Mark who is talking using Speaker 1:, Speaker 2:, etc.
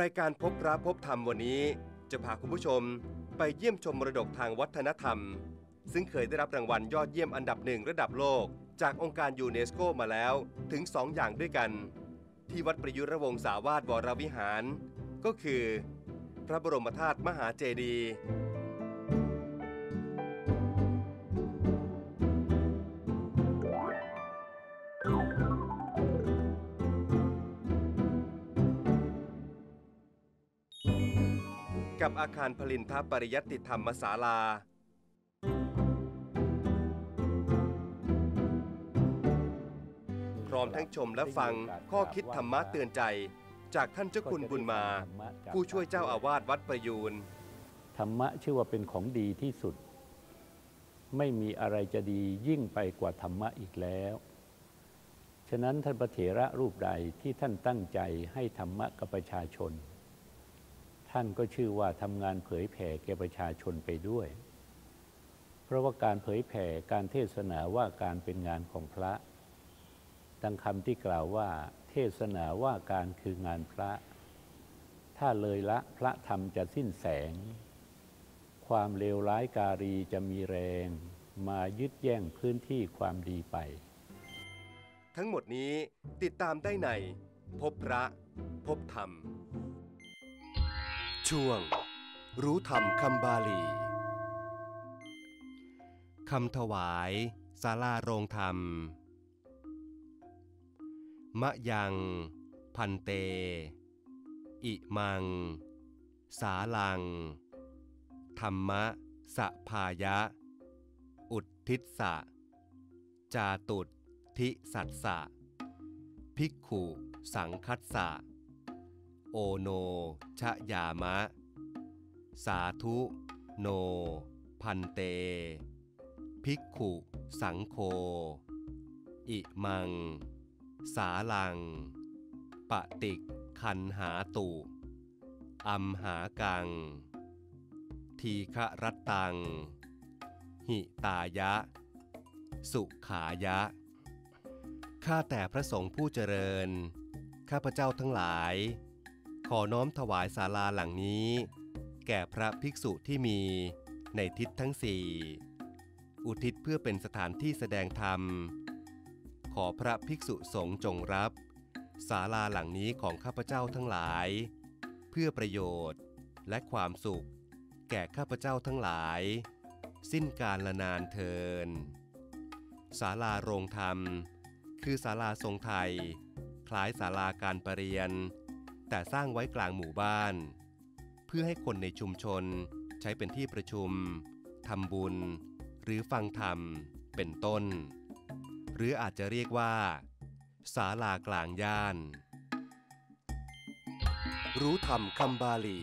Speaker 1: รายการพบพระพบธรรมวันนี้ จะพาคุณผู้ชมไปเยี่ยมชมมรดกทางวัฒนธรรม ซึ่งเคยได้รับรางวัลยอดเยี่ยมอันดับหนึ่งระดับโลก จากองค์การยูเนสโกมาแล้วถึง 2 อย่างด้วยกัน ที่วัดประยุรวงศาวาสวรวิหาร ก็คือ พระบรมธาตุมหาเจดีย์ กับอาคารผลินทปริยัติธรรมศาลา พร้อมทั้งชมและฟังข้อคิดธรรมะเตือนใจ จากท่านเจ้าคุณบุญมา ผู้ช่วยเจ้าอาวาสวัดประยูน
Speaker 2: ธรรมะชื่อว่าเป็นของดีที่สุด ไม่มีอะไรจะดียิ่งไปกว่าธรรมะอีกแล้วฉะนั้นท่านพระเถระรูปใดที่ท่านตั้งใจให้ธรรมะกับประชาชน ท่านก็ชื่อว่าทำงานเผยแผ่แก่ประชาชนไปด้วย เพราะว่าการเผยแผ่การเทศนาว่าการเป็นงานของพระ ดังคำที่กล่าวว่า เทศนาว่าการคืองานพระ ถ้าเลยละพระธรรมจะสิ้นแสง ความเลวร้ายการีจะมีแรง มายึดแย่งพื้นที่ความดีไป
Speaker 1: ทั้งหมดนี้ติดตามได้ใน พบพระ พบธรรม ช่วง รู้ธรรมคำบาลีคำถวายศาลาโรงธรรม มะยัง พันเต อิมัง สาลัง ธรรมะสะพายะ อุทธิสะ จาตุทิสัตสะ ภิกขุสังคัสสะ โอโน ชะยามะ สาธุ โน พันเต ภิกขุ สังโฆอิมัง สาลัง ปติกคันหาตุ อัมหากัง ทีฆรัตตัง หิตายะ สุขายะ ข้าแต่พระสงฆ์ผู้เจริญ ข้าพเจ้าทั้งหลาย ขอน้อมถวายศาลาหลังนี้ แก่พระภิกษุที่มีในทิศทั้งสี่อุทิศเพื่อเป็นสถานที่แสดงธรรม ขอพระภิกษุสงฆ์จงรับศาลาหลังนี้ของข้าพเจ้าทั้งหลาย เพื่อประโยชน์และความสุข แก่ข้าพเจ้าทั้งหลาย สิ้นการละนานเทินศาลาโรงธรรม คือศาลาทรงไทย คล้ายศาลาการประเรียน แต่สร้างไว้กลางหมู่บ้าน เพื่อให้คนในชุมชนใช้เป็นที่ประชุมทำบุญ หรือฟังธรรม เป็นต้น หรืออาจจะเรียกว่าศาลากลางย่าน รู้ธรรมคำบาลี